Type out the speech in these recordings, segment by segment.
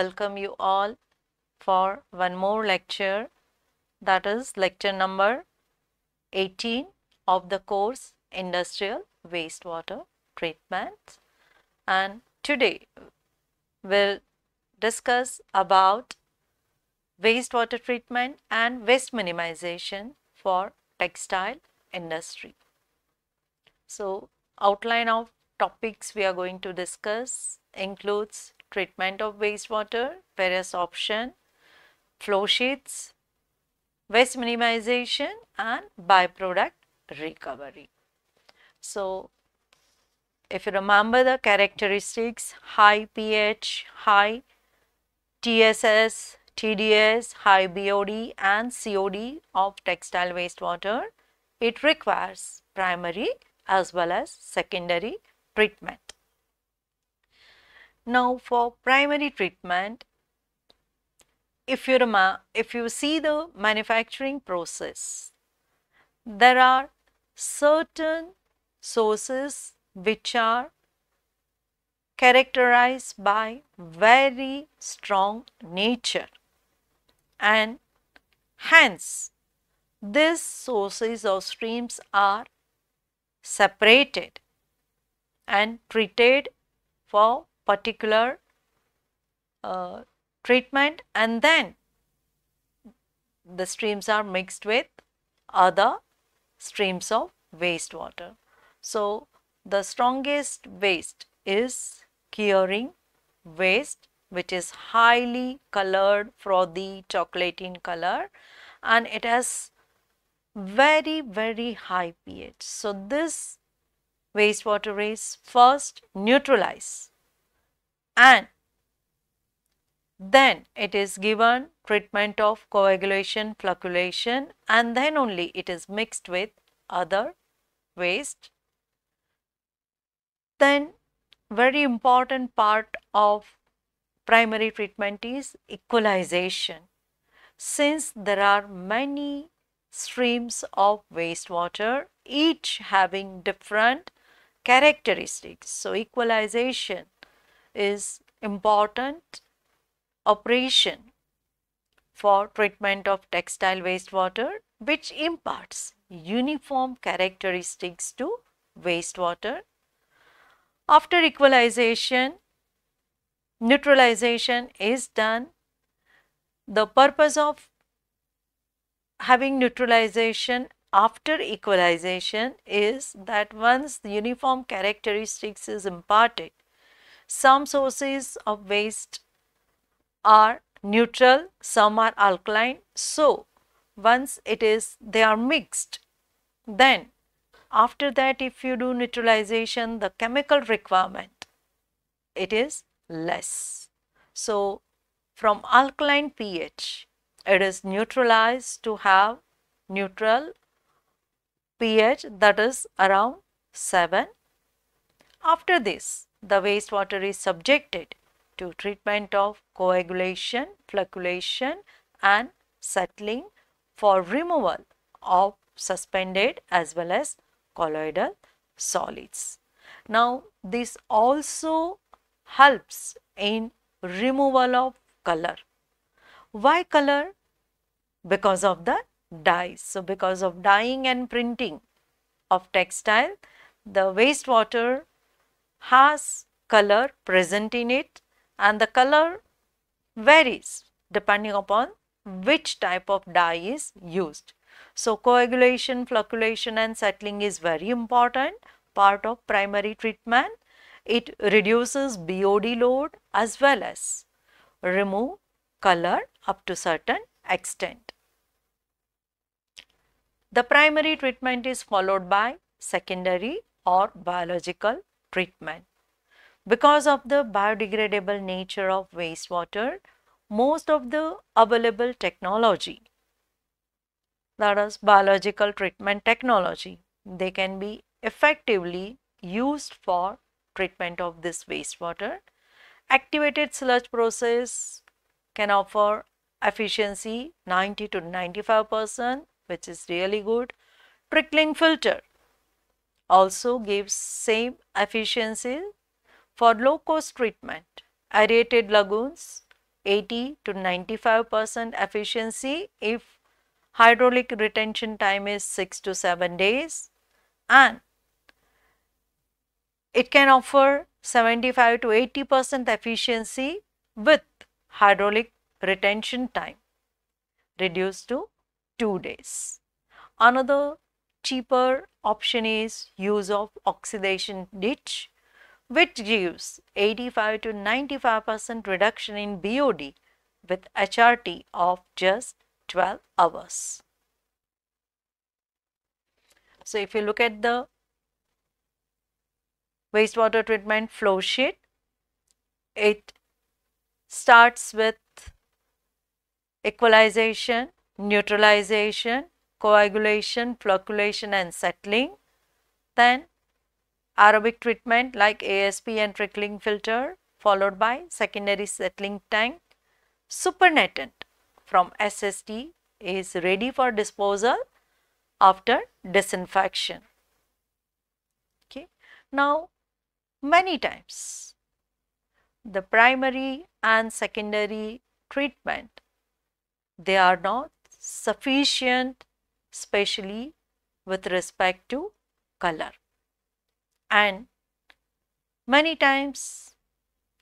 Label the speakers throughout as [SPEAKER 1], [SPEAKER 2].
[SPEAKER 1] welcome you all for one more lecture that is lecture number 18 of the course Industrial Wastewater Treatment and today we'll discuss about wastewater treatment and waste minimization for textile industry. So outline of topics we are going to discuss includes treatment of wastewater, various option, flow sheets, waste minimization and byproduct recovery. So, if you remember the characteristics high pH, high TSS, TDS, high BOD and COD of textile wastewater, it requires primary as well as secondary treatment. Now for primary treatment, if you if you see the manufacturing process, there are certain sources which are characterized by very strong nature. And hence these sources or streams are separated and treated for particular uh, treatment and then the streams are mixed with other streams of wastewater. So, the strongest waste is kiering waste which is highly colored frothy chocolate in color and it has very very high pH. So, this wastewater is first neutralized and then it is given treatment of coagulation, flocculation and then only it is mixed with other waste. Then very important part of primary treatment is equalization. Since there are many streams of wastewater, each having different characteristics. So, equalization is important operation for treatment of textile wastewater which imparts uniform characteristics to wastewater. After equalization, neutralization is done. The purpose of having neutralization after equalization is that once the uniform characteristics is imparted, some sources of waste are neutral, some are alkaline. So, once it is they are mixed, then after that if you do neutralization the chemical requirement it is less. So, from alkaline pH it is neutralized to have neutral pH that is around 7. After this the wastewater is subjected to treatment of coagulation, flocculation and settling for removal of suspended as well as colloidal solids. Now, this also helps in removal of color. Why color? Because of the dyes. So, because of dyeing and printing of textile, the wastewater has color present in it and the color varies depending upon which type of dye is used. So, coagulation, flocculation and settling is very important part of primary treatment. It reduces BOD load as well as remove color up to certain extent. The primary treatment is followed by secondary or biological treatment. Because of the biodegradable nature of wastewater, most of the available technology that is biological treatment technology, they can be effectively used for treatment of this wastewater. Activated sludge process can offer efficiency 90 to 95 percent which is really good. Trickling filter also gives same efficiency for low cost treatment. Aerated lagoons 80 to 95 percent efficiency if hydraulic retention time is 6 to 7 days and it can offer 75 to 80 percent efficiency with hydraulic retention time reduced to 2 days. Another cheaper option is use of oxidation ditch which gives 85 to 95 percent reduction in BOD with HRT of just 12 hours. So, if you look at the wastewater treatment flow sheet, it starts with equalization, neutralization, coagulation, flocculation and settling. Then aerobic treatment like ASP and trickling filter followed by secondary settling tank. Supernatant from SST is ready for disposal after disinfection. Okay. Now, many times the primary and secondary treatment they are not sufficient especially with respect to color. And many times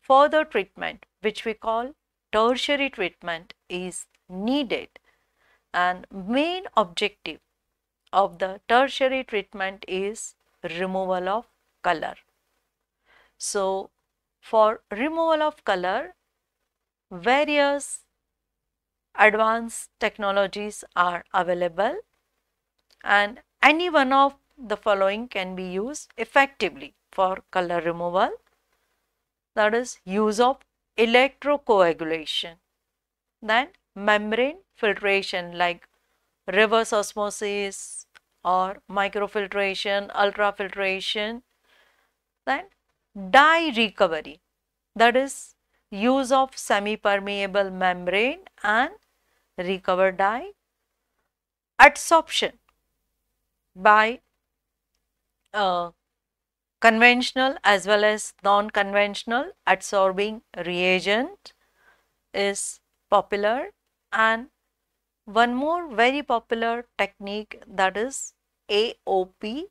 [SPEAKER 1] further treatment which we call tertiary treatment is needed. And main objective of the tertiary treatment is removal of color. So, for removal of color various advanced technologies are available and any one of the following can be used effectively for color removal. That is use of electrocoagulation. Then membrane filtration like reverse osmosis or microfiltration ultrafiltration. Then dye recovery. That is use of semi permeable membrane and recover dye. Adsorption by uh, conventional as well as non-conventional adsorbing reagent is popular and one more very popular technique that is AOP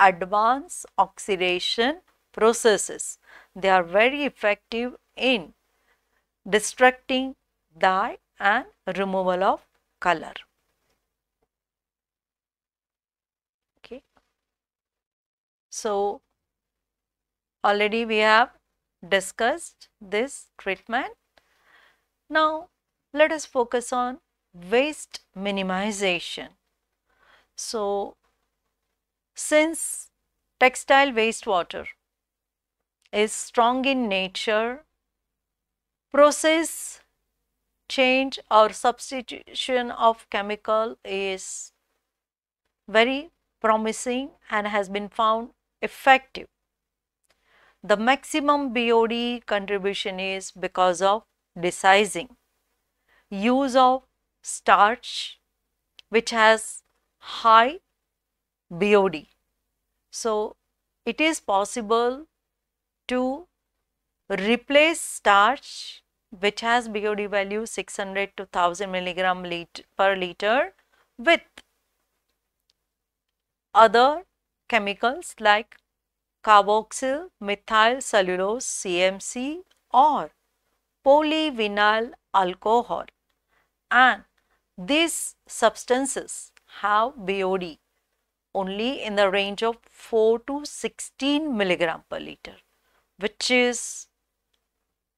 [SPEAKER 1] advanced oxidation processes. They are very effective in destructing dye and removal of color. Okay. So, already we have discussed this treatment. Now, let us focus on waste minimization. So, since textile wastewater is strong in nature, process change or substitution of chemical is very promising and has been found effective. The maximum BOD contribution is because of desizing, use of starch which has high BOD. So, it is possible to replace starch which has BOD value 600 to 1000 milligram per liter with other chemicals like carboxyl methyl cellulose CMC or polyvinyl alcohol and these substances have BOD only in the range of 4 to 16 milligram per liter which is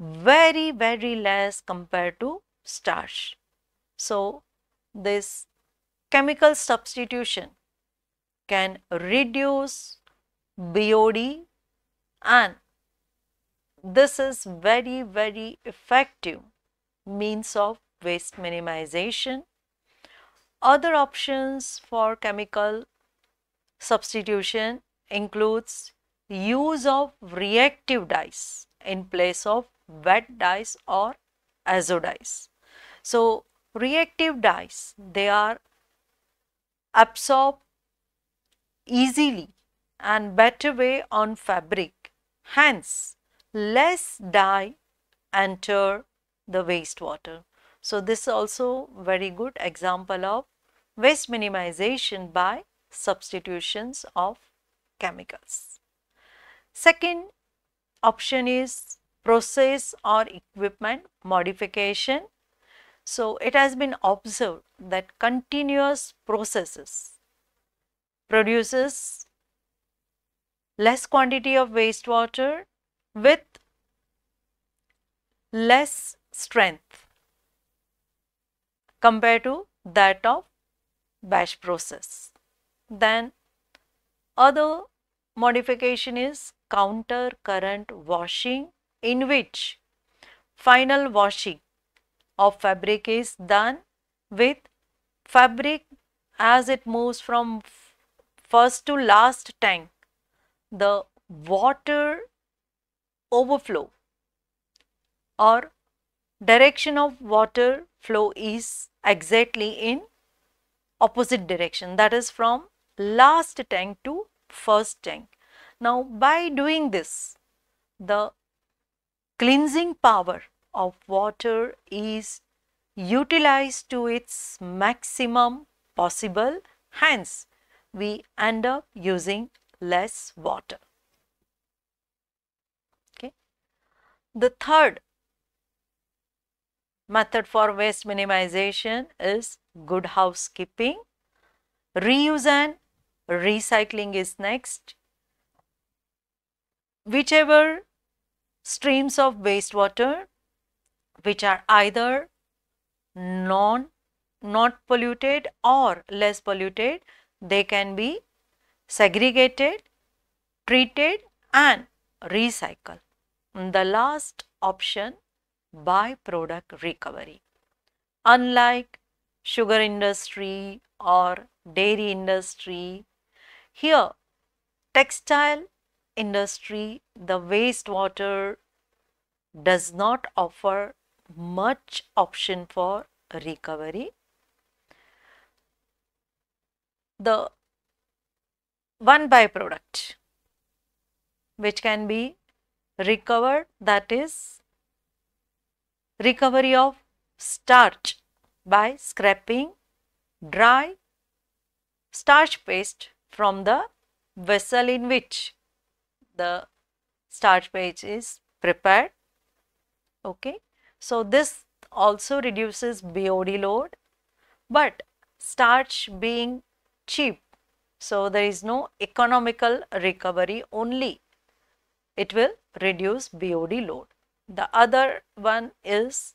[SPEAKER 1] very very less compared to starch. So, this chemical substitution can reduce BOD and this is very very effective means of waste minimization. Other options for chemical substitution includes use of reactive dyes in place of vat dyes or azo dyes. So, reactive dyes they are absorb easily and better way on fabric hence less dye enter the wastewater. So, this is also very good example of waste minimization by substitutions of chemicals. Second option is process or equipment modification. So, it has been observed that continuous processes produces less quantity of wastewater with less strength compared to that of batch process. Then other modification is counter current washing in which final washing of fabric is done with fabric as it moves from first to last tank the water overflow or direction of water flow is exactly in opposite direction that is from last tank to first tank. Now by doing this the cleansing power of water is utilized to its maximum possible hence we end up using less water. Okay. The third method for waste minimization is good housekeeping. Reuse and recycling is next. Whichever streams of wastewater which are either non not polluted or less polluted they can be segregated, treated and recycled. The last option byproduct recovery. Unlike sugar industry or dairy industry, here textile industry the wastewater does not offer much option for recovery. The one byproduct which can be recovered that is recovery of starch by scraping dry starch paste from the vessel in which the starch paste is prepared. Okay. So, this also reduces BOD load, but starch being cheap so, there is no economical recovery only it will reduce BOD load. The other one is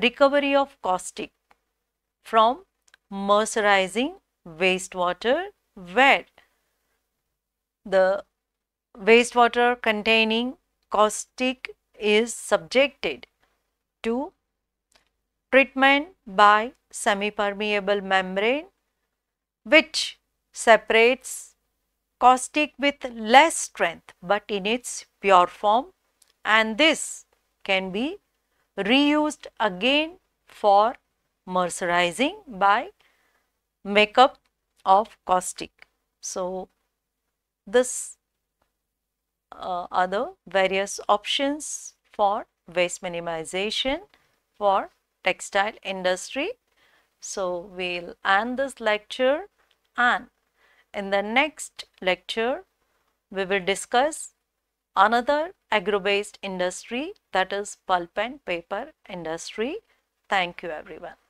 [SPEAKER 1] recovery of caustic from mercerizing wastewater where the wastewater containing caustic is subjected to treatment by semi-permeable membrane which separates caustic with less strength but in its pure form and this can be reused again for mercerizing by makeup of caustic. So, this uh, are the various options for waste minimization for textile industry. So, we will end this lecture and in the next lecture, we will discuss another agro-based industry that is pulp and paper industry. Thank you everyone.